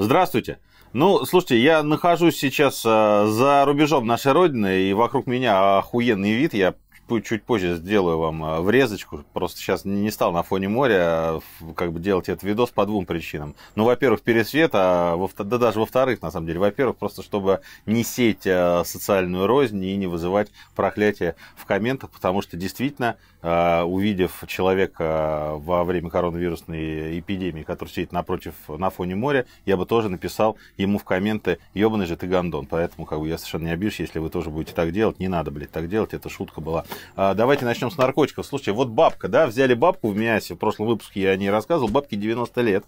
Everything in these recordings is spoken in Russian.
Здравствуйте. Ну, слушайте, я нахожусь сейчас э, за рубежом нашей Родины, и вокруг меня охуенный вид. Я чуть позже сделаю вам э, врезочку. Просто сейчас не стал на фоне моря как бы делать этот видос по двум причинам. Ну, во-первых, пересвет, а во да даже во-вторых, на самом деле. Во-первых, просто чтобы не сеть э, социальную рознь и не вызывать проклятие в комментах, потому что действительно, увидев человека во время коронавирусной эпидемии, который сидит напротив, на фоне моря, я бы тоже написал ему в комменты, ебаный же ты гандон. Поэтому как бы я совершенно не обижусь, если вы тоже будете так делать. Не надо, блядь, так делать, это шутка была. А, давайте начнем с наркотиков. Слушайте, вот бабка, да, взяли бабку в мясе, в прошлом выпуске я о ней рассказывал, бабке 90 лет.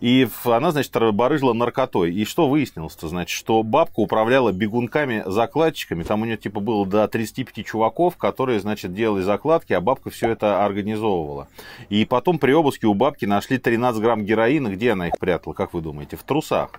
И она, значит, барыжила наркотой. И что выяснилось-то? Значит, что бабка управляла бегунками-закладчиками. Там у нее, типа, было до 35 чуваков, которые, значит, делали закладки, а бабка все это организовывала. И потом при обыске у бабки нашли 13 грамм героина. Где она их прятала, как вы думаете? В трусах.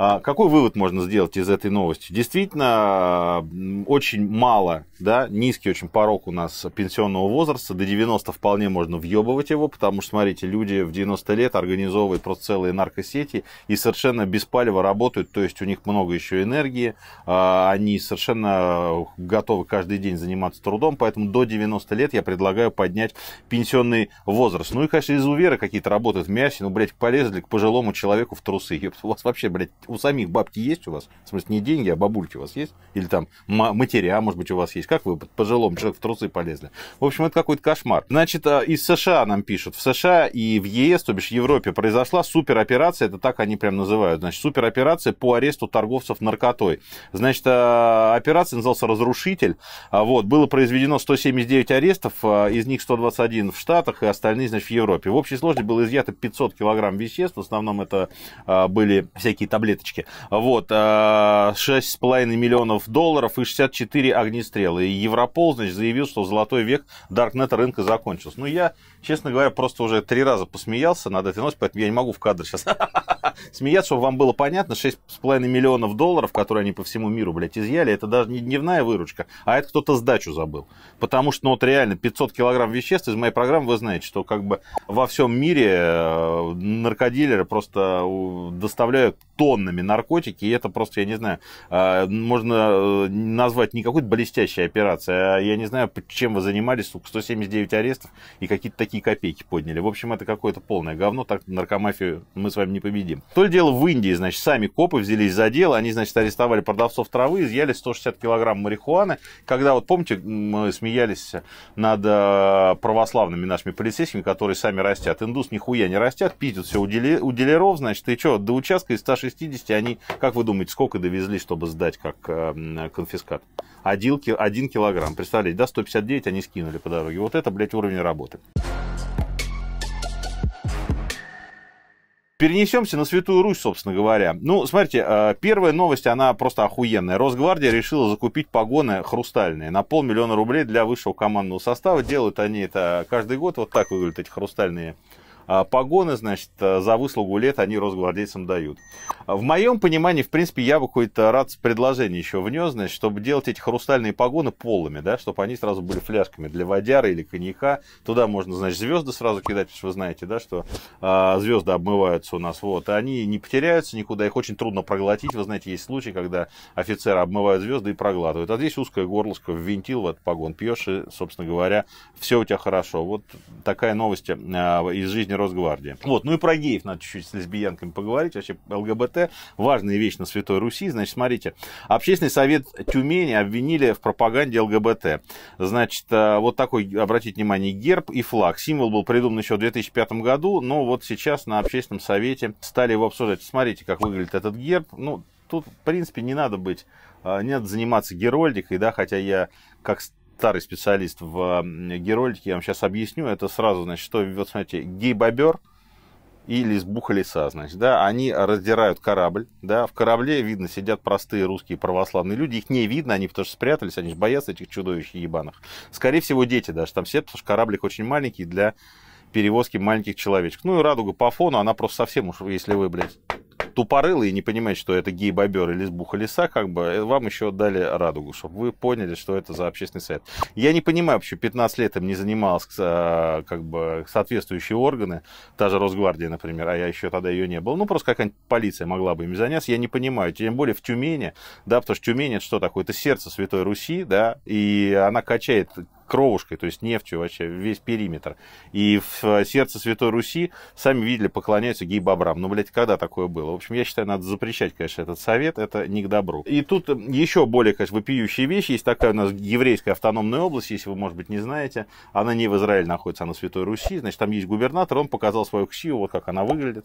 А какой вывод можно сделать из этой новости? Действительно, очень мало, да, низкий очень порог у нас пенсионного возраста, до 90 вполне можно въебывать его, потому что, смотрите, люди в 90 лет организовывают просто целые наркосети и совершенно беспалево работают, то есть у них много еще энергии, а, они совершенно готовы каждый день заниматься трудом, поэтому до 90 лет я предлагаю поднять пенсионный возраст. Ну и, конечно, изуверы какие-то работают в мясе, ну, блядь, полезли к пожилому человеку в трусы. У вас вообще, блядь, у самих бабки есть у вас? В смысле, не деньги, а бабульки у вас есть? Или там матеря, может быть, у вас есть? Как вы пожилому человеку в трусы полезли? В общем, это какой-то кошмар. Значит, а, из США нам пишут. В США и в ЕС, то бишь в Европе, произошла супероперация, это так они прям называют. Значит, супероперация по аресту торговцев наркотой. Значит, а, операция называлась «Разрушитель». А, вот, было произведено 179 арестов, из них 121 в Штатах и остальные, значит, в Европе. В общей сложности было изъято 500 килограмм веществ, в основном это были всякие таблетки таблеточки. Вот, 6,5 э, миллионов долларов и 64 огнестрела. И Европол, значит, заявил, что золотой век Даркнета рынка закончился. Ну, я, честно говоря, просто уже три раза посмеялся над этой новостью, поэтому я не могу в кадр сейчас смеяться, чтобы вам было понятно. 6,5 миллионов долларов, которые они по всему миру, блядь, изъяли, это даже не дневная выручка, а это кто-то сдачу забыл. Потому что, ну, вот реально, 500 килограмм веществ из моей программы, вы знаете, что как бы во всем мире э, наркодилеры просто доставляют тоннами наркотики, и это просто, я не знаю, а, можно э, назвать не какой-то блестящей операцией, а я не знаю, чем вы занимались, сука, 179 арестов и какие-то такие копейки подняли. В общем, это какое-то полное говно, так наркомафию мы с вами не победим. То ли дело в Индии, значит, сами копы взялись за дело, они, значит, арестовали продавцов травы, изъяли 160 килограмм марихуаны. Когда, вот помните, мы смеялись над э, православными нашими полицейскими, которые сами растят. Индус нихуя не растят, пиздят все у дилеров, значит, и что, до участка из 160 60 они, как вы думаете, сколько довезли, чтобы сдать как э, конфискат? Один, один килограмм. Представляете, да, 159 они скинули по дороге. Вот это, блядь, уровень работы. Перенесемся на Святую Русь, собственно говоря. Ну, смотрите, э, первая новость, она просто охуенная. Росгвардия решила закупить погоны хрустальные на полмиллиона рублей для высшего командного состава. Делают они это каждый год. Вот так выглядят эти хрустальные погоны, значит, э, за выслугу лет они росгвардейцам дают. В моем понимании, в принципе, я бы какое-то рад предложение еще внес, значит, чтобы делать эти хрустальные погоны полыми, да, чтобы они сразу были фляжками для водяры или коньяка. Туда можно, значит, звезды сразу кидать, потому что вы знаете, да, что а, звезды обмываются у нас, вот, они не потеряются никуда, их очень трудно проглотить. Вы знаете, есть случаи, когда офицеры обмывают звезды и проглатывают. А здесь узкое горлышко ввинтил в этот погон, пьешь, и, собственно говоря, все у тебя хорошо. Вот такая новость а, из жизни Росгвардии. Вот, ну и про геев надо чуть-чуть с лесбиянками поговорить. Вообще ЛГБТ важная вещь на Святой Руси. Значит, смотрите, Общественный совет Тюмени обвинили в пропаганде ЛГБТ. Значит, э, вот такой, обратите внимание, герб и флаг. Символ был придуман еще в 2005 году, но вот сейчас на Общественном совете стали его обсуждать. Смотрите, как выглядит этот герб. Ну, тут, в принципе, не надо быть, э, не надо заниматься герольдикой, да, хотя я как старый специалист в герольдике, я вам сейчас объясню, это сразу, значит, что, вот смотрите, гей-бобер и лесбуха леса, значит, да, они раздирают корабль, да, в корабле, видно, сидят простые русские православные люди, их не видно, они потому что спрятались, они же боятся этих чудовищ ебаных. Скорее всего, дети даже там сидят, потому что кораблик очень маленький для перевозки маленьких человечков. Ну и радуга по фону, она просто совсем уж, если вы, блядь, тупорылый и не понимаете, что это гей-бобер или сбуха леса, как бы вам еще дали радугу, чтобы вы поняли, что это за общественный совет. Я не понимаю, почему 15 лет им не занималась как бы соответствующие органы, та же Росгвардия, например, а я еще тогда ее не был. Ну, просто какая-нибудь полиция могла бы им заняться, я не понимаю. Тем более в Тюмени, да, потому что Тюмень это что такое? Это сердце Святой Руси, да, и она качает кровушкой, то есть нефтью вообще весь периметр. И в сердце Святой Руси, сами видели, поклоняются гей-бобрам. Ну, блядь, когда такое было? В общем, я считаю, надо запрещать, конечно, этот совет, это не к добру. И тут еще более, конечно, вопиющая вещь. Есть такая у нас еврейская автономная область, если вы, может быть, не знаете. Она не в Израиле находится, она в Святой Руси. Значит, там есть губернатор, он показал свою ксиву, вот как она выглядит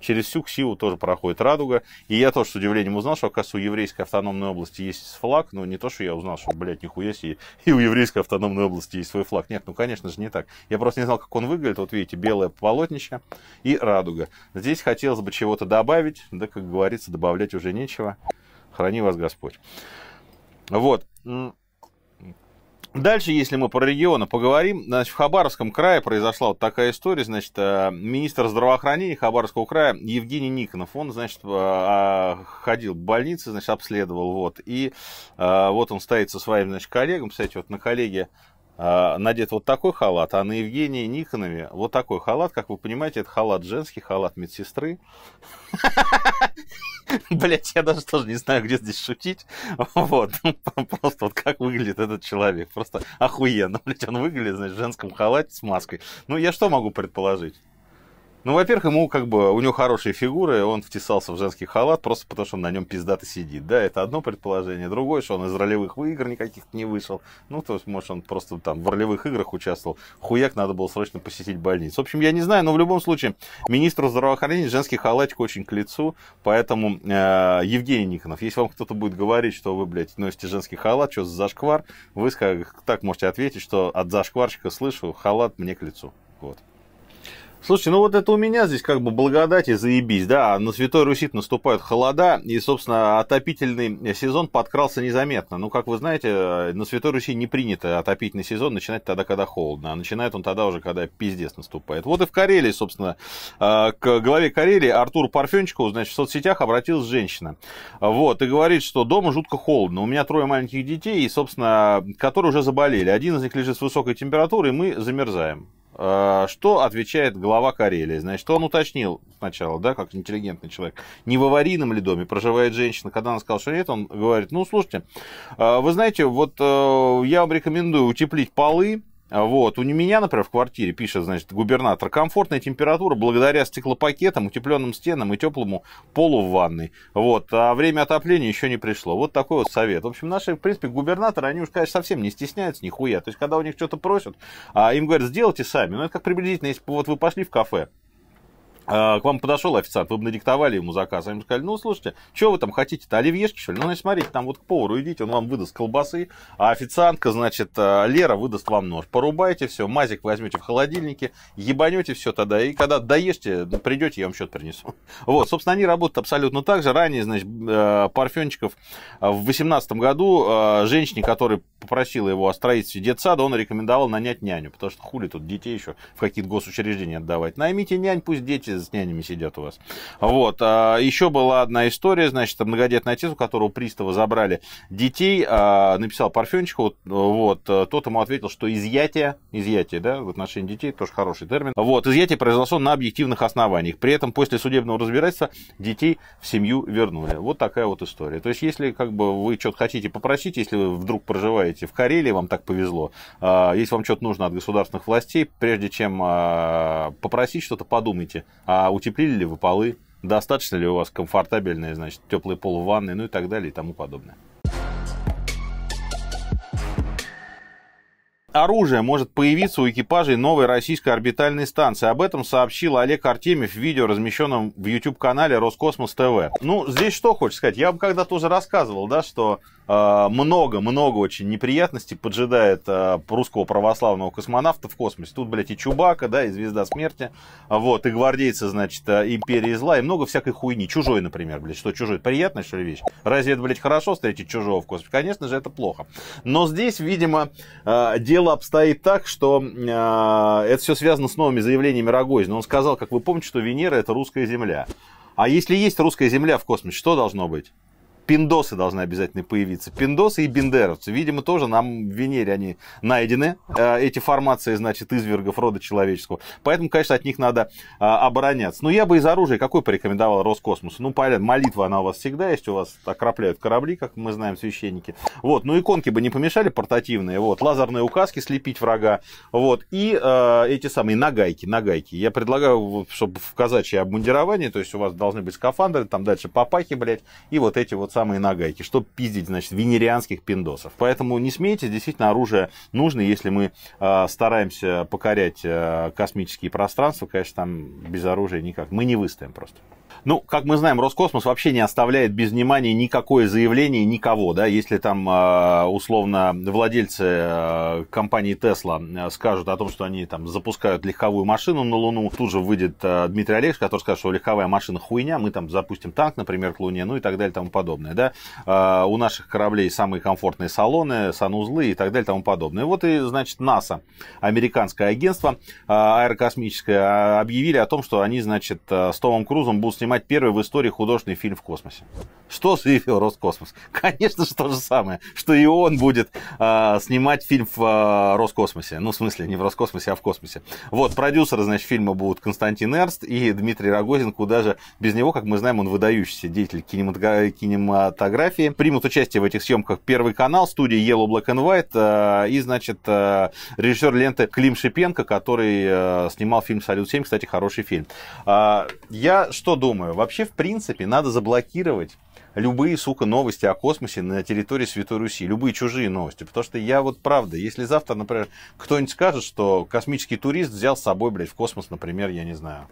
через всю Ксиву тоже проходит радуга. И я тоже с удивлением узнал, что, оказывается, у еврейской автономной области есть флаг. Но не то, что я узнал, что, блядь, нихуя себе, и у еврейской автономной области есть свой флаг. Нет, ну, конечно же, не так. Я просто не знал, как он выглядит. Вот видите, белое полотнище и радуга. Здесь хотелось бы чего-то добавить, да, как говорится, добавлять уже нечего. Храни вас Господь. Вот. Дальше, если мы про регионы поговорим, значит, в Хабаровском крае произошла вот такая история, значит, э, министр здравоохранения Хабаровского края Евгений Никонов, он, значит, э, а, ходил в больницу, значит, обследовал, вот, и э, вот он стоит со своим, значит, коллегом, кстати, вот на коллеге надет вот такой халат, а на Евгении Никонове вот такой халат, как вы понимаете, это халат женский, халат медсестры. Блять, я даже тоже не знаю, где здесь шутить. Вот. Просто вот как выглядит этот человек. Просто охуенно. Блять, он выглядит, значит, в женском халате с маской. Ну, я что могу предположить? Ну, во-первых, ему как бы, у него хорошие фигуры, он втесался в женский халат просто потому, что на нем пиздато сидит. Да, это одно предположение. Другое, что он из ролевых игр никаких не вышел. Ну, то есть, может, он просто там в ролевых играх участвовал. Хуяк, надо было срочно посетить больницу. В общем, я не знаю, но в любом случае, министру здравоохранения женский халатик очень к лицу, поэтому э, Евгений Никонов, если вам кто-то будет говорить, что вы, блядь, носите женский халат, что за зашквар, вы так можете ответить, что от зашкварщика слышу, халат мне к лицу. Вот. Слушайте, ну вот это у меня здесь как бы благодать и заебись, да, а на Святой Руси наступают холода, и, собственно, отопительный сезон подкрался незаметно. Ну, как вы знаете, на Святой Руси не принято отопительный сезон начинать тогда, когда холодно, а начинает он тогда уже, когда пиздец наступает. Вот и в Карелии, собственно, а, к главе Карелии Артуру Парфенчикову, значит, в соцсетях обратилась женщина, вот, и говорит, что дома жутко холодно, у меня трое маленьких детей, и, собственно, которые уже заболели, один из них лежит с высокой температурой, и мы замерзаем. Э, что отвечает глава Карелии? Значит, он уточнил сначала, да, как интеллигентный человек, не в аварийном ли доме проживает женщина. Когда она сказала, что нет, он говорит, ну, слушайте, э, вы знаете, вот э, я вам рекомендую утеплить полы, вот. У меня, например, в квартире, пишет, значит, губернатор, комфортная температура благодаря стеклопакетам, утепленным стенам и теплому полу в ванной. Вот. А время отопления еще не пришло. Вот такой вот совет. В общем, наши, в принципе, губернаторы, они уж, конечно, совсем не стесняются нихуя. То есть, когда у них что-то просят, а им говорят, сделайте сами. Ну, это как приблизительно, если вот вы пошли в кафе, а, к вам подошел официант, вы бы надиктовали ему заказ, они сказали, ну, слушайте, что вы там хотите-то, оливьешки, что ли? Ну, значит, смотрите, там вот к повару идите, он вам выдаст колбасы, а официантка, значит, а, Лера выдаст вам нож. Порубайте все, мазик возьмете в холодильнике, ебанете все тогда, и когда доешьте, придете, я вам счет принесу. Вот, собственно, они работают абсолютно так же. Ранее, значит, э, Парфенчиков в 2018 году э, женщине, которая попросила его о строительстве детсада, он рекомендовал нанять няню, потому что хули тут детей еще в какие-то госучреждения отдавать. Наймите нянь, пусть дети с нянями сидят у вас. Вот. А, еще была одна история, значит, многодетный отец, у которого пристава забрали детей, а, написал Парфенчику, вот, тот ему ответил, что изъятие, изъятие, да, в отношении детей, тоже хороший термин, вот, изъятие произошло на объективных основаниях. При этом после судебного разбирательства детей в семью вернули. Вот такая вот история. То есть, если как бы вы что-то хотите попросить, если вы вдруг проживаете в Карелии, вам так повезло, а, если вам что-то нужно от государственных властей, прежде чем попросить что-то, подумайте, а утеплили ли вы полы, достаточно ли у вас комфортабельные, значит, теплый пол в ванной, ну и так далее и тому подобное. оружие может появиться у экипажей новой российской орбитальной станции. Об этом сообщил Олег Артемьев в видео, размещенном в YouTube-канале Роскосмос ТВ. Ну, здесь что хочешь сказать? Я вам когда-то уже рассказывал, да, что много-много э, очень неприятностей поджидает э, русского православного космонавта в космосе. Тут, блядь, и Чубака, да, и Звезда Смерти, вот, и гвардейцы, значит, Империи Зла, и много всякой хуйни. Чужой, например, блядь, что чужой? Приятная, что ли, вещь? Разве это, блядь, хорошо встретить чужого в космосе? Конечно же, это плохо. Но здесь, видимо, дело обстоит так, что это все связано с новыми заявлениями Рогозина. Он сказал, как вы помните, что Венера это русская земля. А если есть русская земля в космосе, что должно быть? Пиндосы должны обязательно появиться. Пиндосы и бендеровцы. Видимо, тоже нам в Венере они найдены, э, эти формации, значит, извергов рода человеческого. Поэтому, конечно, от них надо э, обороняться. Но я бы из оружия какой порекомендовал Роскосмосу? Ну, понятно, молитва, она у вас всегда есть, у вас окропляют корабли, как мы знаем, священники. Вот, ну, иконки бы не помешали портативные, вот, лазерные указки слепить врага, вот, и э, эти самые нагайки, нагайки. Я предлагаю, чтобы в казачье обмундирование, то есть у вас должны быть скафандры, там дальше папахи, блядь, и вот эти вот самые нагайки, чтобы пиздить, значит, венерианских пиндосов. Поэтому не смейте, действительно, оружие нужно, если мы э, стараемся покорять э, космические пространства, конечно, там без оружия никак. Мы не выстоим просто. Ну, как мы знаем, Роскосмос вообще не оставляет без внимания никакое заявление никого, да, если там а, условно владельцы а, компании Тесла скажут о том, что они там запускают легковую машину на Луну, тут же выйдет а, Дмитрий Олегович, который скажет, что легковая машина хуйня, мы там запустим танк, например, к Луне, ну и так далее тому подобное, да. У наших кораблей самые комфортные салоны, санузлы и так далее тому подобное. Вот и, значит, НАСА, американское агентство аэрокосмическое, объявили о том, что они, значит, с Томом Крузом будут снимать первый в истории художественный фильм в космосе. Что заявил Роскосмос? Конечно же, то же самое, что и он будет э, снимать фильм в э, Роскосмосе. Ну, в смысле, не в Роскосмосе, а в космосе. Вот, продюсеры, значит, фильма будут Константин Эрст и Дмитрий Рогозин, куда же без него, как мы знаем, он выдающийся деятель кинематографии. Примут участие в этих съемках Первый канал, студия Yellow Black and White э, и, значит, э, режиссер ленты Клим Шипенко, который э, снимал фильм «Салют-7», кстати, хороший фильм. Э, я что думаю? Вообще, в принципе, надо заблокировать любые, сука, новости о космосе на территории Святой Руси, любые чужие новости. Потому что я вот правда, если завтра, например, кто-нибудь скажет, что космический турист взял с собой, блядь, в космос, например, я не знаю,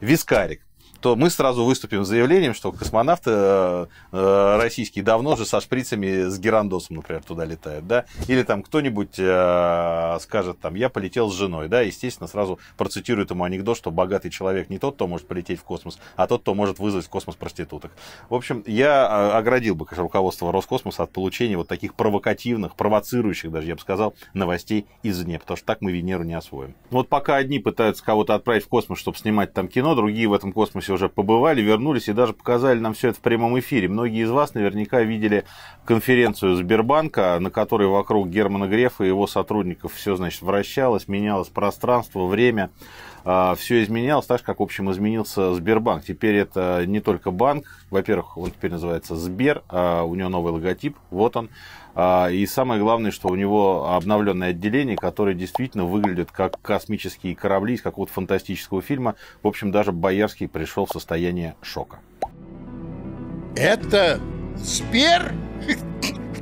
вискарик, то мы сразу выступим с заявлением, что космонавты э, э, российские давно же со шприцами с герандосом, например, туда летают, да, или там кто-нибудь э, скажет, там, я полетел с женой, да, естественно, сразу процитирует ему анекдот, что богатый человек не тот, кто может полететь в космос, а тот, кто может вызвать в космос проституток. В общем, я оградил бы, конечно, руководство Роскосмоса от получения вот таких провокативных, провоцирующих, даже я бы сказал, новостей извне, потому что так мы Венеру не освоим. Вот пока одни пытаются кого-то отправить в космос, чтобы снимать там кино, другие в этом космосе уже побывали, вернулись и даже показали нам все это в прямом эфире. Многие из вас наверняка видели конференцию Сбербанка, на которой вокруг Германа Грефа и его сотрудников все, значит, вращалось, менялось пространство, время а, все изменялось так же, как, в общем, изменился Сбербанк. Теперь это не только банк, во-первых, он теперь называется Сбер, а у него новый логотип, вот он. А, и самое главное, что у него обновленное отделение, которое действительно выглядит как космические корабли из какого-то фантастического фильма. В общем, даже Боярский пришел в состояние шока. Это Сбер?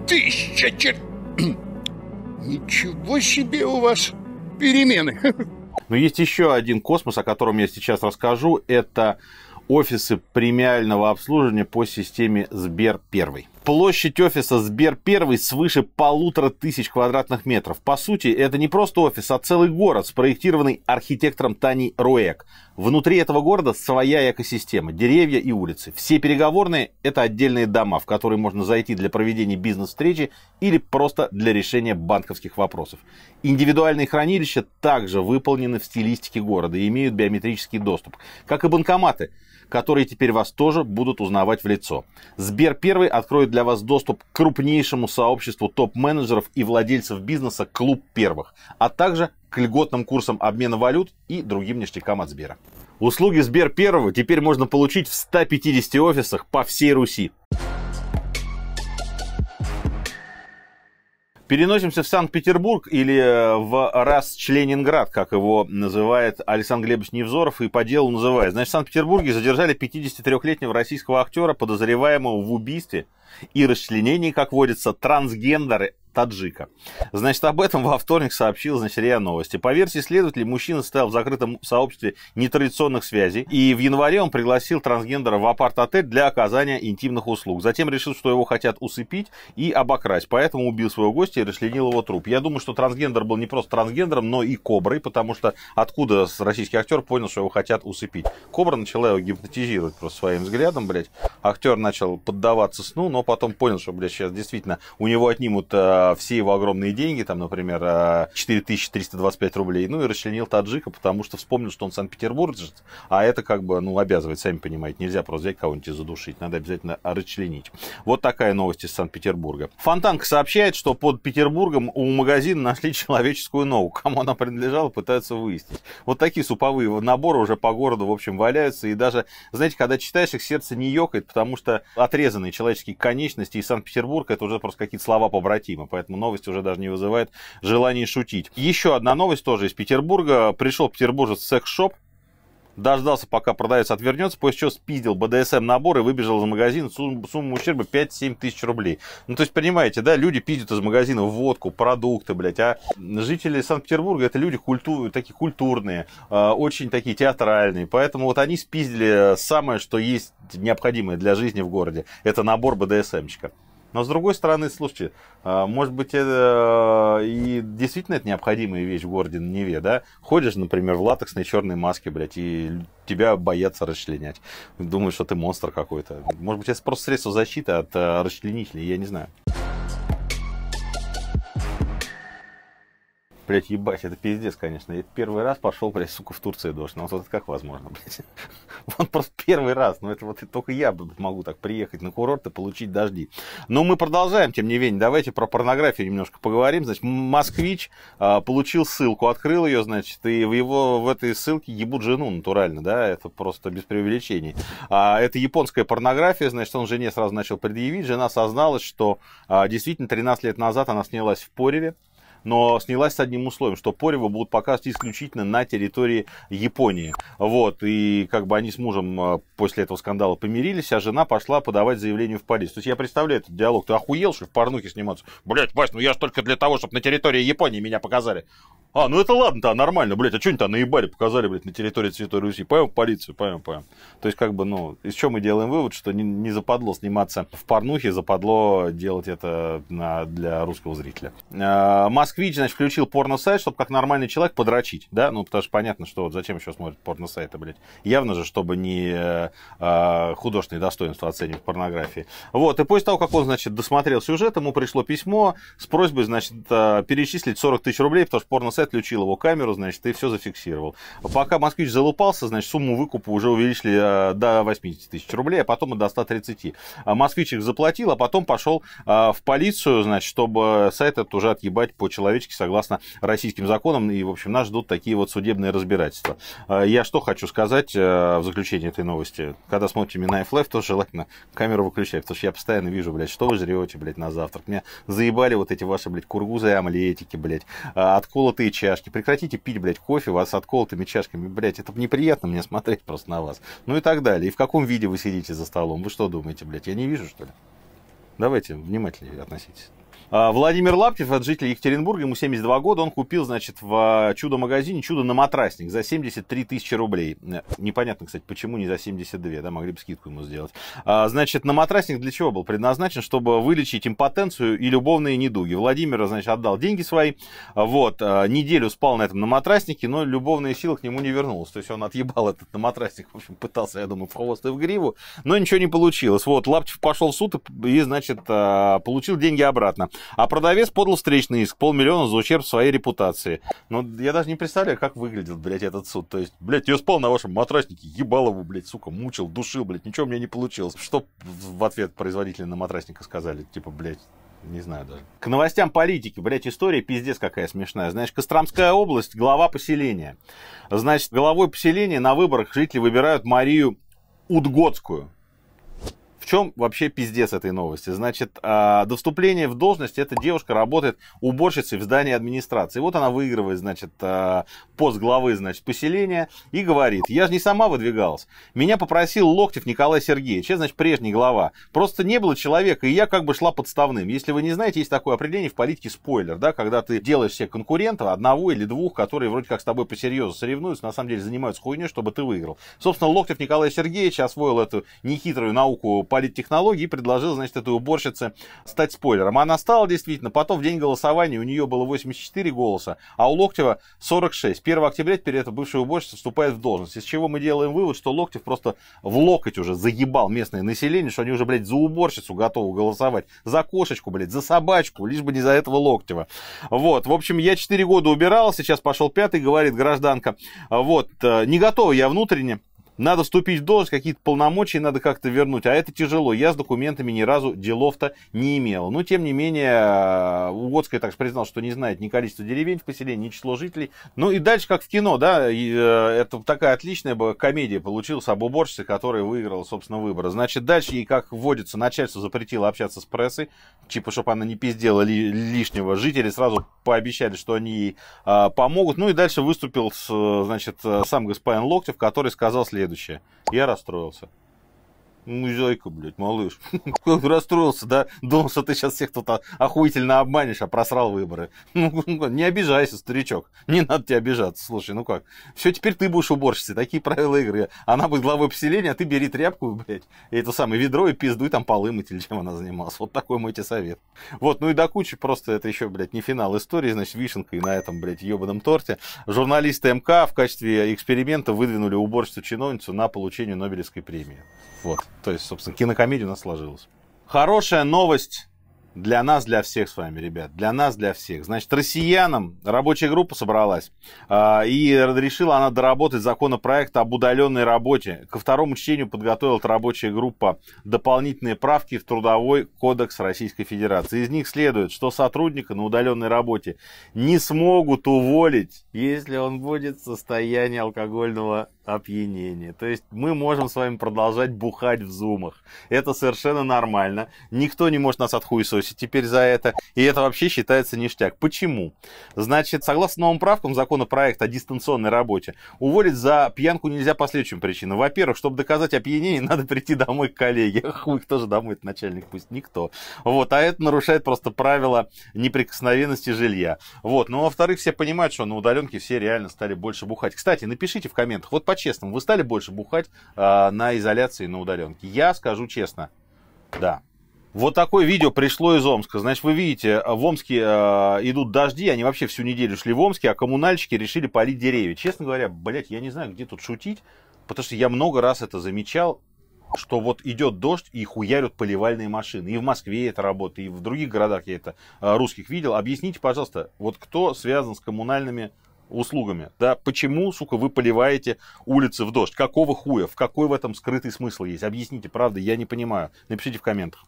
Тысяча чер... Ничего себе у вас перемены. Но есть еще один космос, о котором я сейчас расскажу. Это офисы премиального обслуживания по системе Сбер 1. Площадь офиса Сбер 1 свыше полутора тысяч квадратных метров. По сути, это не просто офис, а целый город, спроектированный архитектором Тани Руэк. Внутри этого города своя экосистема, деревья и улицы. Все переговорные – это отдельные дома, в которые можно зайти для проведения бизнес-встречи или просто для решения банковских вопросов. Индивидуальные хранилища также выполнены в стилистике города и имеют биометрический доступ, как и банкоматы – которые теперь вас тоже будут узнавать в лицо. Сбер первый откроет для вас доступ к крупнейшему сообществу топ-менеджеров и владельцев бизнеса «Клуб первых», а также к льготным курсам обмена валют и другим ништякам от Сбера. Услуги Сбер первого теперь можно получить в 150 офисах по всей Руси. Переносимся в Санкт-Петербург или э, в Расчленинград, как его называет Александр Глебович Невзоров и по делу называет. Значит, в Санкт-Петербурге задержали 53-летнего российского актера, подозреваемого в убийстве и расчленении, как водится, трансгендеры таджика. Значит, об этом во вторник сообщил, значит, РИА Новости. По версии следователей, мужчина стоял в закрытом сообществе нетрадиционных связей, и в январе он пригласил трансгендера в апарт-отель для оказания интимных услуг. Затем решил, что его хотят усыпить и обокрасть, поэтому убил своего гостя и расчленил его труп. Я думаю, что трансгендер был не просто трансгендером, но и коброй, потому что откуда российский актер понял, что его хотят усыпить? Кобра начала его гипнотизировать просто своим взглядом, блядь. Актер начал поддаваться сну, но потом понял, что, блядь, сейчас действительно у него отнимут э, э, все его огромные деньги, там, например, э, 4325 рублей, ну и расчленил таджика, потому что вспомнил, что он Санкт-Петербуржец, а это как бы, ну, обязывает, сами понимаете, нельзя просто взять кого-нибудь и задушить, надо обязательно расчленить. Вот такая новость из Санкт-Петербурга. Фонтанка сообщает, что под Петербургом у магазина нашли человеческую ногу. Кому она принадлежала, пытаются выяснить. Вот такие суповые наборы уже по городу, в общем, валяются. И даже, знаете, когда читаешь их, сердце не ёкает, потому что отрезанные человеческие конечности и Санкт-Петербург это уже просто какие-то слова побратимы. Поэтому новость уже даже не вызывает желания шутить. Еще одна новость тоже из Петербурга. Пришел петербуржец секс-шоп, дождался, пока продавец отвернется, после чего спиздил БДСМ набор и выбежал из магазина. Сумма ущерба 5-7 тысяч рублей. Ну, то есть, понимаете, да, люди пиздят из магазина водку, продукты, блядь, а жители Санкт-Петербурга это люди культу, такие культурные, э, очень такие театральные, поэтому вот они спиздили самое, что есть необходимое для жизни в городе. Это набор БДСМчика. Но с другой стороны, слушайте, а, может быть, это э, и действительно это необходимая вещь в городе Неве, да? Ходишь, например, в латексной черной маске, блядь, и тебя боятся расчленять. Думаешь, что ты монстр какой-то. Может быть, это просто средство защиты от э, расчленителей, я не знаю. Блять, ебать, это пиздец, конечно. Я первый раз пошел, блядь, сука, в Турции дождь. Ну, вот это как возможно, блядь? Вот просто первый раз. Ну, это вот только я могу так приехать на курорт и получить дожди. Но мы продолжаем, тем не менее. Давайте про порнографию немножко поговорим. Значит, москвич а, получил ссылку, открыл ее, значит, и в его в этой ссылке ебут жену натурально, да, это просто без преувеличений. А, это японская порнография, значит, он жене сразу начал предъявить. Жена созналась, что а, действительно 13 лет назад она снялась в Пореве но снялась с одним условием, что Порева будут показывать исключительно на территории Японии. Вот, и как бы они с мужем э, после этого скандала помирились, а жена пошла подавать заявление в полицию. То есть я представляю этот диалог. Ты охуел, что в порнухе сниматься? Блять, Вась, ну я ж только для того, чтобы на территории Японии меня показали. А, ну это ладно-то, нормально, блядь, а что они там наебали, показали, блядь, на территории Святой Руси. Пойдем в полицию, пойдем, пойдем. То есть, как бы, ну, из чего мы делаем вывод, что не, не западло сниматься в порнухе, западло делать это на, для русского зрителя. А, Москвич, значит, включил порно-сайт, чтобы как нормальный человек подрочить, да, ну, потому что понятно, что вот зачем еще смотрит порно-сайты, блядь. Явно же, чтобы не а, художественные достоинства оценивать в порнографии. Вот, и после того, как он, значит, досмотрел сюжет, ему пришло письмо с просьбой, значит, а, перечислить 40 тысяч рублей, потому что порно конце отключил его камеру, значит, и все зафиксировал. Пока москвич залупался, значит, сумму выкупа уже увеличили э, до 80 тысяч рублей, а потом и до 130. А москвич их заплатил, а потом пошел э, в полицию, значит, чтобы сайт этот уже отъебать по-человечески согласно российским законам. И, в общем, нас ждут такие вот судебные разбирательства. Э, я что хочу сказать в заключение этой новости. Когда смотрите Минаев Live, то желательно камеру выключать, потому что я постоянно вижу, блядь, что вы жрете, блядь, на завтрак. Меня заебали вот эти ваши, блядь, кургузы и омлетики, блядь, отколотые пустые чашки, прекратите пить, блядь, кофе вас отколотыми чашками, блядь, это неприятно мне смотреть просто на вас. Ну и так далее. И в каком виде вы сидите за столом? Вы что думаете, блядь, я не вижу, что ли? Давайте внимательнее относитесь. А, Владимир Лаптев, от жителя Екатеринбурга, ему 72 года, он купил, значит, в а, чудо-магазине чудо на матрасник за 73 тысячи рублей. Э, непонятно, кстати, почему не за 72, да, могли бы скидку ему сделать. А, значит, на матрасник для чего был предназначен? Чтобы вылечить импотенцию и любовные недуги. Владимир, значит, отдал деньги свои, вот, неделю спал на этом на матраснике, но любовные силы к нему не вернулась. То есть он отъебал этот на матрасник, в общем, пытался, я думаю, в хвост и в гриву, но ничего не получилось. Вот, Лаптев пошел в суд и, значит, получил деньги обратно. А продавец подал встречный иск, полмиллиона за ущерб своей репутации. Ну, я даже не представляю, как выглядел, блядь, этот суд. То есть, блядь, я спал на вашем матраснике, ебал его, блядь, сука, мучил, душил, блядь, ничего у меня не получилось. Что в ответ производители на матрасника сказали? Типа, блядь, не знаю даже. К новостям политики, блядь, история пиздец какая смешная. Знаешь, Костромская область, глава поселения. Значит, главой поселения на выборах жители выбирают Марию Удгодскую чем вообще пиздец этой новости? Значит, а, до вступления в должность эта девушка работает уборщицей в здании администрации. Вот она выигрывает, значит, а, пост главы, значит, поселения и говорит, я же не сама выдвигалась. Меня попросил Локтев Николай Сергеевич, это, значит, прежний глава. Просто не было человека, и я как бы шла подставным. Если вы не знаете, есть такое определение в политике спойлер, да, когда ты делаешь себе конкурентов, одного или двух, которые вроде как с тобой посерьезно соревнуются, на самом деле занимаются хуйней, чтобы ты выиграл. Собственно, Локтев Николай Сергеевич освоил эту нехитрую науку политики политтехнологий и предложил, значит, этой уборщице стать спойлером. Она стала действительно, потом в день голосования у нее было 84 голоса, а у Локтева 46. 1 октября теперь эта бывшая уборщица вступает в должность, из чего мы делаем вывод, что Локтев просто в локоть уже загибал местное население, что они уже, блядь, за уборщицу готовы голосовать, за кошечку, блядь, за собачку, лишь бы не за этого Локтева. Вот, в общем, я 4 года убирал, сейчас пошел пятый, говорит гражданка. Вот, э, не готова я внутренне надо вступить в должность, какие-то полномочия надо как-то вернуть, а это тяжело. Я с документами ни разу делов-то не имел. Но, тем не менее, э, Угодская так признал, что не знает ни количество деревень в поселении, ни число жителей. Ну и дальше, как в кино, да, э, это такая отличная бы комедия получилась об уборщице, которая выиграла, собственно, выборы. Значит, дальше ей, как вводится, начальство запретило общаться с прессой, типа, чтобы она не пиздела ли, лишнего. Жители сразу пообещали, что они ей а, помогут. Ну и дальше выступил, с, значит, сам господин Локтев, который сказал следующее следующее. Я расстроился. Ну, зайка, блядь, малыш. Расстроился, да? Думал, что ты сейчас всех тут охуительно обманешь, а просрал выборы. Ну, не обижайся, старичок. Не надо тебе обижаться. Слушай, ну как? Все, теперь ты будешь уборщицей. Такие правила игры. Она будет главой поселения, а ты бери тряпку, блядь, и это самое ведро и пиздуй там полы мыть или чем она занималась. Вот такой мой тебе совет. Вот, ну и до кучи просто это еще, блядь, не финал истории, значит, вишенка и на этом, блядь, ебаном торте. Журналисты МК в качестве эксперимента выдвинули уборщицу-чиновницу на получение Нобелевской премии. Вот. То есть, собственно, кинокомедия у нас сложилась. Хорошая новость для нас, для всех с вами, ребят. Для нас, для всех. Значит, россиянам рабочая группа собралась. Э, и решила она доработать законопроект об удаленной работе. Ко второму чтению подготовила рабочая группа дополнительные правки в Трудовой кодекс Российской Федерации. Из них следует, что сотрудника на удаленной работе не смогут уволить, если он будет в состоянии алкогольного опьянение. То есть мы можем с вами продолжать бухать в зумах. Это совершенно нормально. Никто не может нас отхуесосить теперь за это. И это вообще считается ништяк. Почему? Значит, согласно новым правкам законопроекта о дистанционной работе, уволить за пьянку нельзя по следующим причинам. Во-первых, чтобы доказать опьянение, надо прийти домой к коллеге. Хуй, кто же домой начальник? Пусть никто. Вот, а это нарушает просто правила неприкосновенности жилья. Вот, но во-вторых, все понимают, что на удаленке все реально стали больше бухать. Кстати, напишите в комментах, вот по-честному, вы стали больше бухать э, на изоляции, на удаленке? Я скажу честно, да. Вот такое видео пришло из Омска. Значит, вы видите, в Омске э, идут дожди, они вообще всю неделю шли в Омске, а коммунальщики решили полить деревья. Честно говоря, блядь, я не знаю, где тут шутить, потому что я много раз это замечал, что вот идет дождь и хуярят поливальные машины. И в Москве это работает, и в других городах я это э, русских видел. Объясните, пожалуйста, вот кто связан с коммунальными услугами. Да, почему, сука, вы поливаете улицы в дождь? Какого хуя? В какой в этом скрытый смысл есть? Объясните, правда, я не понимаю. Напишите в комментах.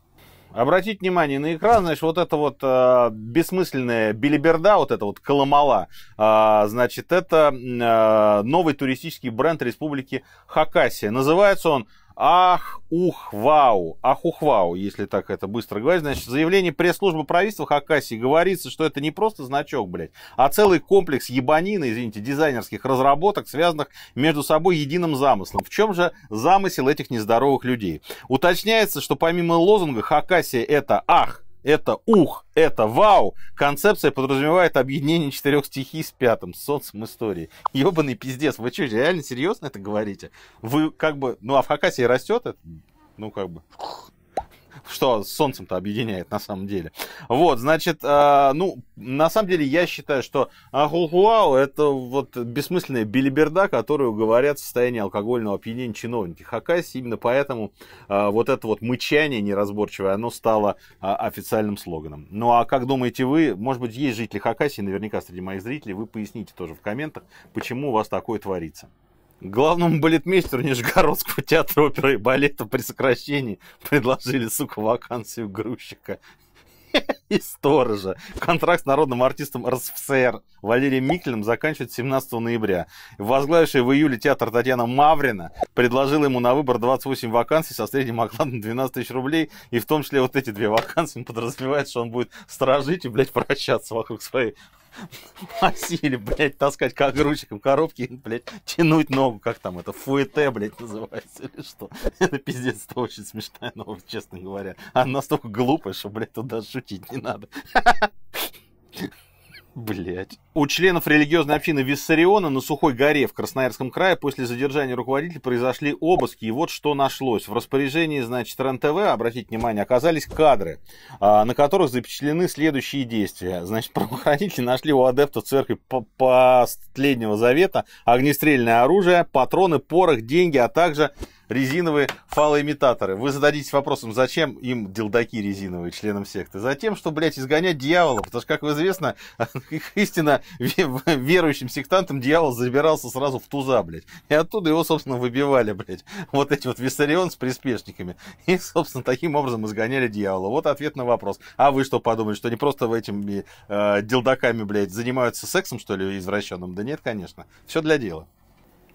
Обратите внимание на экран, значит, вот это вот э, бессмысленная билиберда, вот это вот коломала, э, значит, это э, новый туристический бренд Республики Хакасия. Называется он Ах, ух, вау, ах, ух, вау, если так это быстро говорить. Значит, в заявлении пресс-службы правительства Хакасии говорится, что это не просто значок, блядь, а целый комплекс ебанины, извините, дизайнерских разработок, связанных между собой единым замыслом. В чем же замысел этих нездоровых людей? Уточняется, что помимо лозунга Хакасия это ах, это ух, это вау. Концепция подразумевает объединение четырех стихий с пятым, с солнцем истории. Ебаный пиздец, вы что, реально серьезно это говорите? Вы как бы, ну а в Хакасии растет это? Ну как бы, что с Солнцем-то объединяет на самом деле. Вот, значит, э, ну, на самом деле я считаю, что Ахухуау это вот бессмысленная билиберда, которую говорят в состоянии алкогольного опьянения чиновники. Хакасии именно поэтому э, вот это вот мычание неразборчивое, оно стало э, официальным слоганом. Ну а как думаете вы, может быть, есть жители Хакасии, наверняка среди моих зрителей, вы поясните тоже в комментах, почему у вас такое творится. Главному балетмейстеру Нижегородского театра оперы и балета при сокращении предложили, сука, вакансию грузчика и сторожа. Контракт с народным артистом РСФСР Валерием Миклиным заканчивается 17 ноября. Возглавивший в июле театр Татьяна Маврина предложила ему на выбор 28 вакансий со средним окладом 12 тысяч рублей. И в том числе вот эти две вакансии он подразумевает, что он будет сторожить и, блядь, вращаться вокруг своей Василий, блядь, таскать как грузчиком коробки, блядь, тянуть ногу, как там это, фуэте, блядь, называется, или что. Это пиздец, это очень смешная новость, честно говоря. Она настолько глупая, что, блядь, тут даже шутить не надо. Блять. У членов религиозной общины Виссариона на Сухой горе в Красноярском крае после задержания руководителя произошли обыски. И вот что нашлось. В распоряжении, значит, РЕН-ТВ, обратите внимание, оказались кадры, а, на которых запечатлены следующие действия. Значит, правоохранители нашли у адептов церкви последнего завета огнестрельное оружие, патроны, порох, деньги, а также резиновые фалоимитаторы. Вы зададитесь вопросом, зачем им делдаки резиновые членам секты? Затем, что, блядь, изгонять дьявола. Потому что, как известно, истинно верующим сектантам дьявол забирался сразу в туза, блядь. И оттуда его, собственно, выбивали, блядь. Вот эти вот Виссарион с приспешниками. И, собственно, таким образом изгоняли дьявола. Вот ответ на вопрос. А вы что подумали, что они просто этими э, делдаками, блядь, занимаются сексом, что ли, извращенным? Да нет, конечно. Все для дела.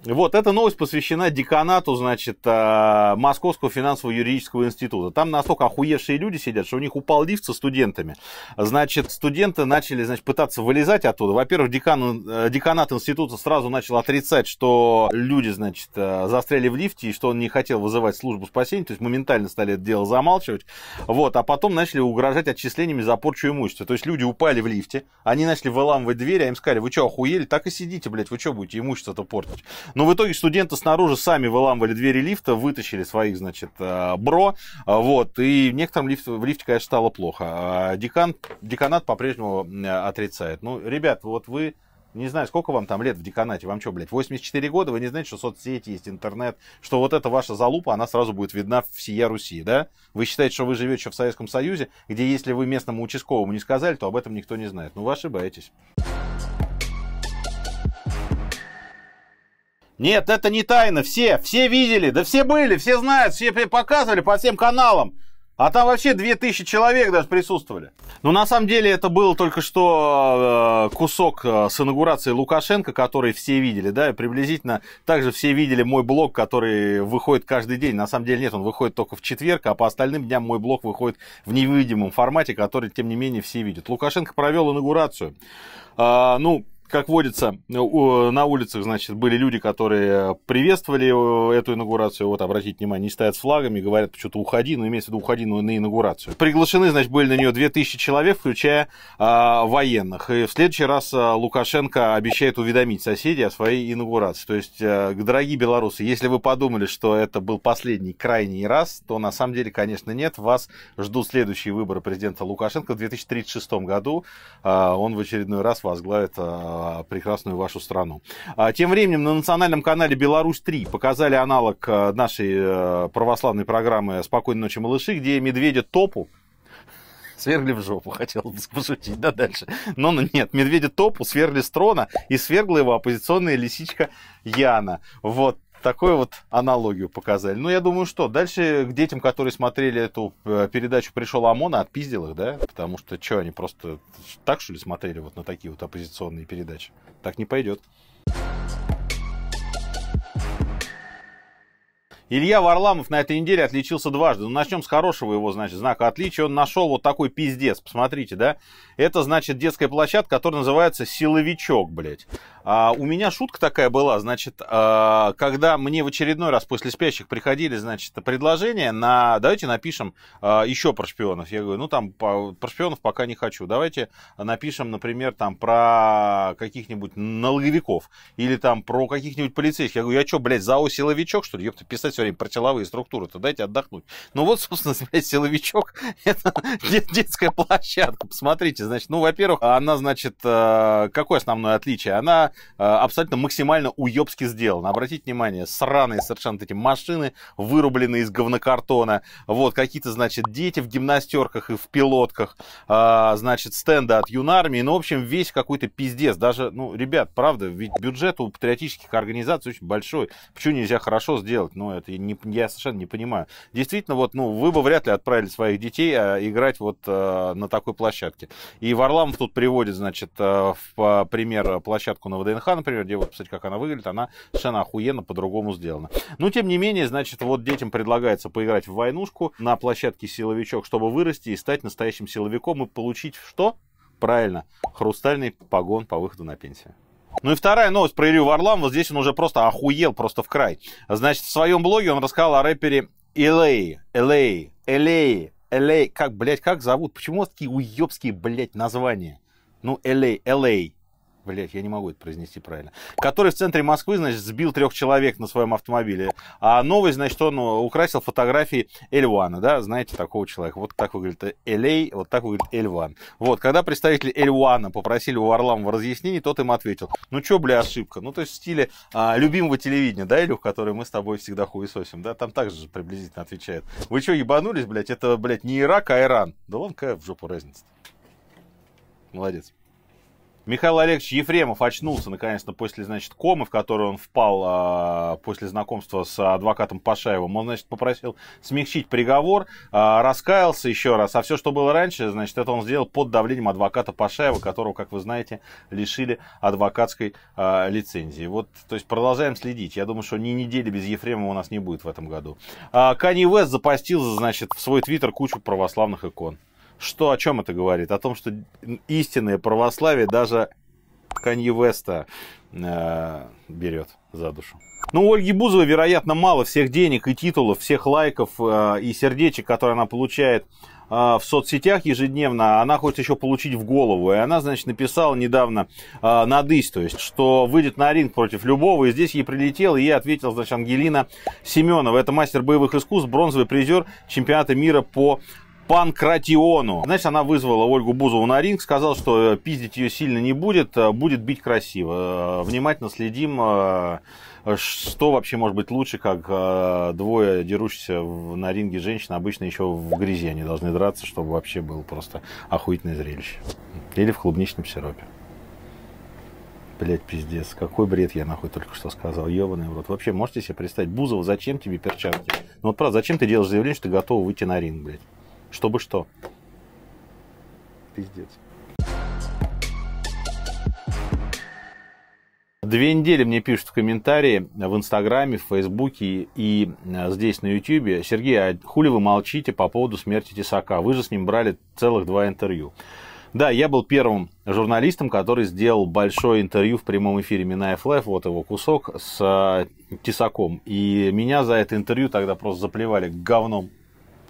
Вот, эта новость посвящена деканату, значит, а, Московского финансово-юридического института. Там настолько охуевшие люди сидят, что у них упал лифт со студентами. Значит, студенты начали, значит, пытаться вылезать оттуда. Во-первых, декан, э, деканат института сразу начал отрицать, что люди, значит, э, застряли в лифте и что он не хотел вызывать службу спасения. То есть моментально стали это дело замалчивать. Вот, а потом начали угрожать отчислениями за порчу имущества. То есть люди упали в лифте, они начали выламывать двери, а им сказали, вы что, охуели? Так и сидите, блядь, вы что будете имущество-то портить? Но в итоге студенты снаружи сами выламывали двери лифта, вытащили своих, значит, э, бро, вот, и некоторым лифт, в лифте, конечно, стало плохо. А декан, деканат по-прежнему отрицает. Ну, ребят, вот вы не знаю, сколько вам там лет в деканате, вам что, блядь, 84 года, вы не знаете, что соцсети есть, интернет, что вот эта ваша залупа, она сразу будет видна всея Руси, да? Вы считаете, что вы живете в Советском Союзе, где если вы местному участковому не сказали, то об этом никто не знает. Ну, вы ошибаетесь. Нет, это не тайна, все, все видели, да все были, все знают, все показывали по всем каналам. А там вообще 2000 человек даже присутствовали. Но на самом деле это был только что э, кусок э, с инаугурацией Лукашенко, который все видели, да, и приблизительно также все видели мой блог, который выходит каждый день. На самом деле нет, он выходит только в четверг, а по остальным дням мой блог выходит в невидимом формате, который, тем не менее, все видят. Лукашенко провел инаугурацию. А, ну, как водится, на улицах, значит, были люди, которые приветствовали эту инаугурацию. Вот, обратите внимание, не стоят с флагами, говорят, что-то уходи, ну, имеется в виду, уходи на инаугурацию. Приглашены, значит, были на нее 2000 человек, включая а, военных. И в следующий раз а, Лукашенко обещает уведомить соседей о своей инаугурации. То есть, а, дорогие белорусы, если вы подумали, что это был последний, крайний раз, то на самом деле, конечно, нет. Вас ждут следующие выборы президента Лукашенко в 2036 году. А, он в очередной раз возглавит а, прекрасную вашу страну. А тем временем на национальном канале Беларусь-3 показали аналог э, нашей э, православной программы «Спокойной ночи, малыши», где медведя Топу свергли в жопу, хотел бы пошутить, да, дальше. Но ну, нет, медведя Топу свергли с трона и свергла его оппозиционная лисичка Яна. Вот, такую вот аналогию показали. Ну, я думаю, что дальше к детям, которые смотрели эту э, передачу «Пришел ОМОН», отпиздил их, да? Потому что, что, они просто так, что ли, смотрели вот на такие вот оппозиционные передачи? Так не пойдет. Илья Варламов на этой неделе отличился дважды. Ну, начнем с хорошего его, значит, знака отличия. Он нашел вот такой пиздец. Посмотрите, да? Это, значит, детская площадка, которая называется «Силовичок», блядь. А у меня шутка такая была, значит, а, когда мне в очередной раз после спящих приходили, значит, предложения на, давайте напишем а, еще про шпионов. Я говорю, ну там по, про шпионов пока не хочу. Давайте напишем, например, там про каких-нибудь налоговиков или там про каких-нибудь полицейских. Я говорю, я что, блядь, ЗАО силовичок, что ли? Ёпта, писать все время про силовые структуры-то дайте отдохнуть. Ну вот, собственно, блядь, силовичок, это детская площадка. Посмотрите, значит, ну, во-первых, она, значит, а, какое основное отличие? Она абсолютно максимально уебски сделано. Обратите внимание, сраные совершенно эти машины, вырубленные из говнокартона, вот, какие-то, значит, дети в гимнастерках и в пилотках, а, значит, стенды от юнармии, ну, в общем, весь какой-то пиздец. Даже, ну, ребят, правда, ведь бюджет у патриотических организаций очень большой. Почему нельзя хорошо сделать? Ну, это не, я совершенно не понимаю. Действительно, вот, ну, вы бы вряд ли отправили своих детей а, играть вот на такой площадке. И Варламов тут приводит, значит, в пример площадку на ВДНХ, например, где вот, кстати, как она выглядит, она совершенно охуенно по-другому сделана. Но, тем не менее, значит, вот детям предлагается поиграть в войнушку на площадке силовичок, чтобы вырасти и стать настоящим силовиком и получить что? Правильно, хрустальный погон по выходу на пенсию. Ну и вторая новость про Илью Вот Здесь он уже просто охуел, просто в край. Значит, в своем блоге он рассказал о рэпере LA, LA, LA, LA. Как, блядь, как зовут? Почему такие уебские, блядь, названия? ну, LA, LA, Блять, я не могу это произнести правильно. Который в центре Москвы, значит, сбил трех человек на своем автомобиле. А новый, значит, он украсил фотографии Эльвана, да, знаете, такого человека. Вот так выглядит Элей, вот так выглядит Эльван. Вот, когда представители Эльвана попросили у Варламова разъяснений, тот им ответил, ну что, бля, ошибка. Ну, то есть в стиле а, любимого телевидения, да, Илюх, который мы с тобой всегда хуесосим, да, там также приблизительно отвечает. Вы что, ебанулись, блядь, это, блядь, не Ирак, а Иран. Да вон какая в жопу разница. Молодец. Михаил Олегович Ефремов очнулся наконец-то после, значит, комы, в которую он впал а, после знакомства с адвокатом Пашаевым. Он, значит, попросил смягчить приговор, а, раскаялся еще раз. А все, что было раньше, значит, это он сделал под давлением адвоката Пашаева, которого, как вы знаете, лишили адвокатской а, лицензии. Вот, то есть продолжаем следить. Я думаю, что ни недели без Ефремова у нас не будет в этом году. А, Канни Вест запостил, значит, в свой твиттер кучу православных икон. Что, о чем это говорит? О том, что истинное православие даже Канье Веста э, берет за душу. Ну, у Ольги Бузовой, вероятно, мало всех денег и титулов, всех лайков э, и сердечек, которые она получает э, в соцсетях ежедневно, она хочет еще получить в голову. И она, значит, написала недавно э, на дысь, то есть, что выйдет на ринг против любого. И здесь ей прилетел, и ей ответила, значит, Ангелина Семенова. Это мастер боевых искусств, бронзовый призер чемпионата мира по Панкратиону. Значит, она вызвала Ольгу Бузову на ринг, сказала, что э, пиздить ее сильно не будет, э, будет бить красиво. Э, внимательно следим, что вообще может быть лучше, как двое дерущихся на ринге женщин, обычно еще в грязи они должны драться, чтобы вообще было просто охуительное зрелище. Или в клубничном сиропе. Блять, пиздец, какой бред я нахуй только что сказал, ебаный в рот. Вообще, можете себе представить, Бузова, зачем тебе перчатки? Ну вот правда, зачем ты делаешь заявление, что ты готова выйти на ринг, блядь? Чтобы что? Пиздец. Две недели мне пишут в комментарии в Инстаграме, в Фейсбуке и э, здесь на Ютьюбе. Сергей, а хули вы молчите по поводу смерти Тесака? Вы же с ним брали целых два интервью. Да, я был первым журналистом, который сделал большое интервью в прямом эфире Минаев Live, вот его кусок, с э, Тесаком. И меня за это интервью тогда просто заплевали говном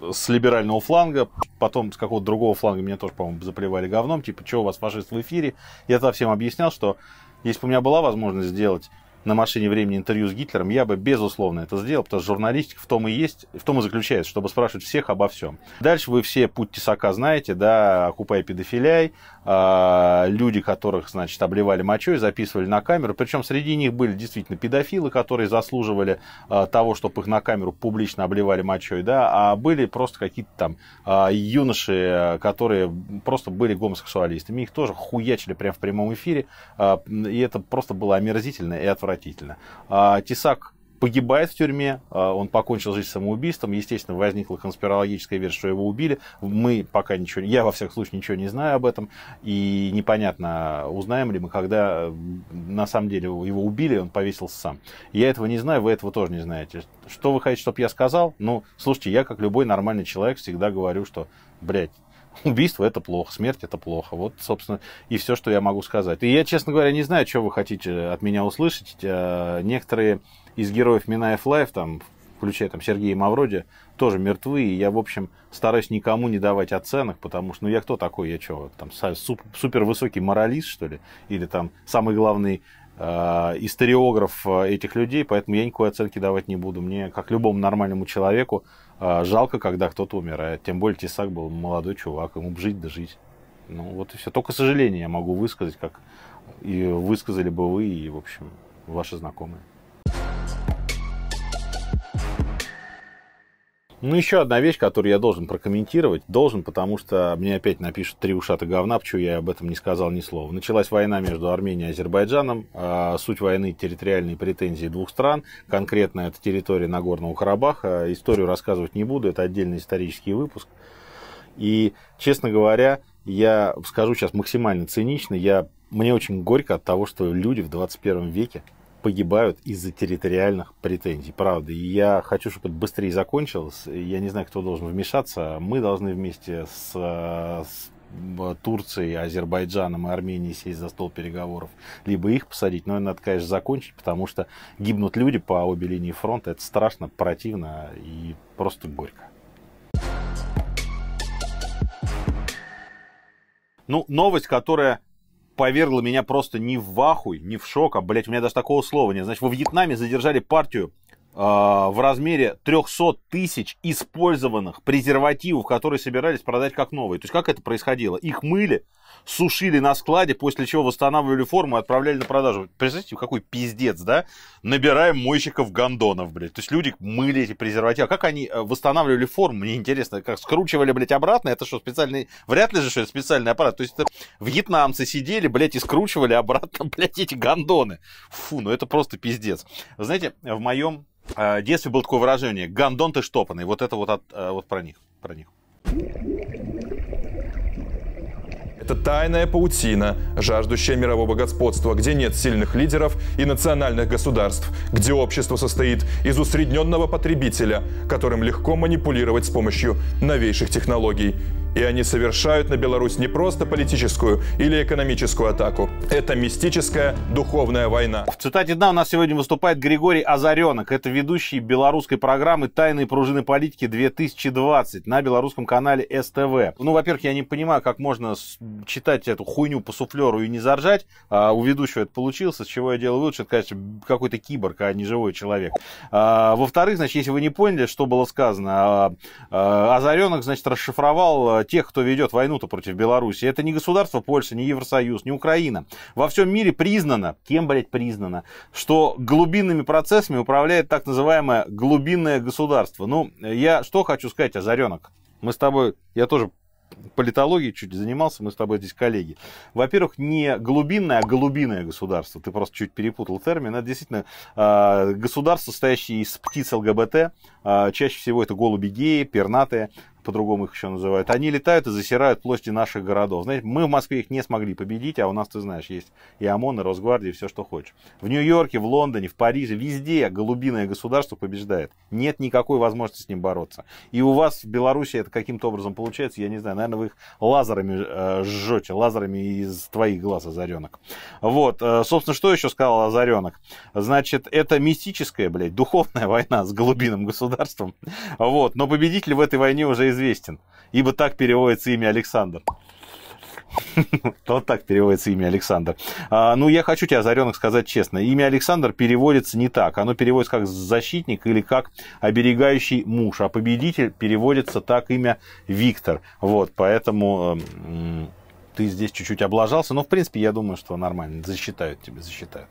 с либерального фланга, потом с какого-то другого фланга меня тоже, по-моему, заплевали говном, типа, что у вас фашист в эфире. Я тогда всем объяснял, что если бы у меня была возможность сделать на машине времени интервью с Гитлером, я бы, безусловно, это сделал, потому что журналистика в том и есть, в том и заключается, чтобы спрашивать всех обо всем. Дальше вы все путь тесака знаете, да, окупай педофиляй, а, люди, которых, значит, обливали мочой, записывали на камеру. Причем среди них были действительно педофилы, которые заслуживали а, того, чтобы их на камеру публично обливали мочой, да, а были просто какие-то там а, юноши, которые просто были гомосексуалистами. Их тоже хуячили прямо в прямом эфире, и это просто было омерзительно и отвратительно. Тесак погибает в тюрьме, а, он покончил жизнь самоубийством, естественно, возникла конспирологическая версия, что его убили. Мы пока ничего, я во всяком случае ничего не знаю об этом, и непонятно, узнаем ли мы, когда на самом деле его убили, он повесился сам. Я этого не знаю, вы этого тоже не знаете. Что вы хотите, чтобы я сказал? Ну, слушайте, я как любой нормальный человек всегда говорю, что, блядь, убийство это плохо, смерть это плохо. Вот, собственно, и все, что я могу сказать. И я, честно говоря, не знаю, что вы хотите от меня услышать. Э, некоторые из героев Минаев Live, там, включая там Сергея Мавроди, тоже мертвы, и я, в общем, стараюсь никому не давать оценок, потому что, ну, я кто такой, я что, там, супер высокий моралист, что ли, или там самый главный э, историограф э, этих людей, поэтому я никакой оценки давать не буду. Мне, как любому нормальному человеку, э, жалко, когда кто-то умирает. Тем более Тесак был молодой чувак, ему бы жить да жить. Ну, вот и все. Только сожаление я могу высказать, как и высказали бы вы, и, в общем, ваши знакомые. Ну, еще одна вещь, которую я должен прокомментировать. Должен, потому что мне опять напишут три ушата говна, почему я об этом не сказал ни слова. Началась война между Арменией и Азербайджаном. А, суть войны – территориальные претензии двух стран. Конкретно это территория Нагорного Карабаха. Историю рассказывать не буду, это отдельный исторический выпуск. И, честно говоря, я скажу сейчас максимально цинично, я, мне очень горько от того, что люди в 21 веке погибают из-за территориальных претензий, правда. И я хочу, чтобы это быстрее закончилось. Я не знаю, кто должен вмешаться. Мы должны вместе с, с Турцией, Азербайджаном и Арменией сесть за стол переговоров, либо их посадить, но надо, конечно, закончить, потому что гибнут люди по обе линии фронта, это страшно, противно и просто горько. Ну, новость, которая повергло меня просто не в ахуй, не в шок, а, блядь, у меня даже такого слова нет. Значит, во Вьетнаме задержали партию э, в размере 300 тысяч использованных презервативов, которые собирались продать как новые. То есть, как это происходило? Их мыли, сушили на складе, после чего восстанавливали форму и отправляли на продажу. Представьте, какой пиздец, да? Набираем мойщиков гондонов, блядь. То есть люди мыли эти презервативы. А как они э, восстанавливали форму? Мне интересно, как скручивали, блядь, обратно? Это что, специальный... Вряд ли же, что это специальный аппарат. То есть это вьетнамцы сидели, блядь, и скручивали обратно, блядь, эти гондоны. Фу, ну это просто пиздец. Вы знаете, в моем э, детстве было такое выражение «гондон ты штопанный». Вот это вот, от, э, вот про них. Про них. Это тайная паутина, жаждущая мирового господства, где нет сильных лидеров и национальных государств, где общество состоит из усредненного потребителя, которым легко манипулировать с помощью новейших технологий. И они совершают на Беларусь не просто политическую или экономическую атаку. Это мистическая духовная война. В цитате дна у нас сегодня выступает Григорий Озаренок. Это ведущий белорусской программы «Тайные пружины политики 2020» на белорусском канале СТВ. Ну, во-первых, я не понимаю, как можно читать эту хуйню по суфлеру и не заржать. А у ведущего это получилось, с чего я делаю вывод, что это, конечно, какой-то киборг, а не живой человек. А, во-вторых, значит, если вы не поняли, что было сказано, а, а, Озаренок, значит, расшифровал тех, кто ведет войну-то против Беларуси. Это не государство Польша, не Евросоюз, не Украина. Во всем мире признано, кем, блядь, признано, что глубинными процессами управляет так называемое глубинное государство. Ну, я что хочу сказать, Озаренок? Мы с тобой, я тоже политологией чуть занимался, мы с тобой здесь коллеги. Во-первых, не глубинное, а голубиное государство. Ты просто чуть перепутал термин. Это действительно э, государство, состоящее из птиц ЛГБТ. Э, чаще всего это голуби геи, пернатые по-другому их еще называют, они летают и засирают площади наших городов. Знаете, мы в Москве их не смогли победить, а у нас, ты знаешь, есть и ОМОН, и Росгвардия, и все, что хочешь. В Нью-Йорке, в Лондоне, в Париже, везде голубиное государство побеждает. Нет никакой возможности с ним бороться. И у вас в Беларуси это каким-то образом получается, я не знаю, наверное, вы их лазерами э, жжете, лазерами из твоих глаз, Озаренок. Вот, э, собственно, что еще сказал Озаренок? Значит, это мистическая, блядь, духовная война с голубиным государством. Вот, но победитель в этой войне уже известен, ибо так переводится имя Александр. Вот так переводится имя Александр. А, ну, я хочу тебе, Озаренок, сказать честно. Имя Александр переводится не так. Оно переводится как защитник или как оберегающий муж. А победитель переводится так имя Виктор. Вот, поэтому э, ты здесь чуть-чуть облажался. Но, в принципе, я думаю, что нормально. Засчитают тебе, засчитают.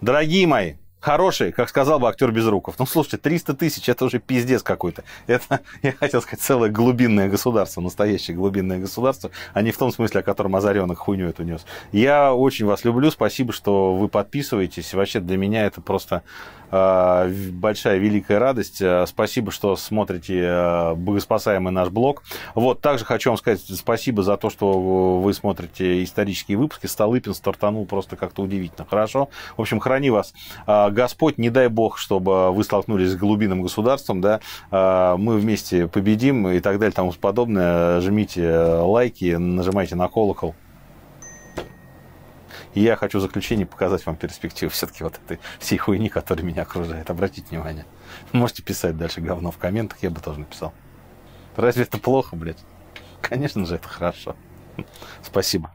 Дорогие мои, хороший, как сказал бы актер Безруков. Ну, слушайте, 300 тысяч, это уже пиздец какой-то. Это, я хотел сказать, целое глубинное государство, настоящее глубинное государство, а не в том смысле, о котором Озаренок хуйню эту нес. Я очень вас люблю, спасибо, что вы подписываетесь. Вообще для меня это просто большая, великая радость. Э, спасибо, что смотрите э, богоспасаемый наш блог. Вот, также хочу вам сказать спасибо за то, что вы смотрите исторические выпуски. Столыпин стартанул просто как-то удивительно хорошо. В общем, храни вас Господь, не дай Бог, чтобы вы столкнулись с глубинным государством, да, а, мы вместе победим и так далее, тому подобное. Жмите лайки, нажимайте на колокол. И я хочу в заключение показать вам перспективу все-таки вот этой всей хуйни, которая меня окружает. Обратите внимание. Можете писать дальше говно в комментах, я бы тоже написал. Разве это плохо, блядь? Конечно же, это хорошо. Спасибо.